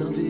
Navidad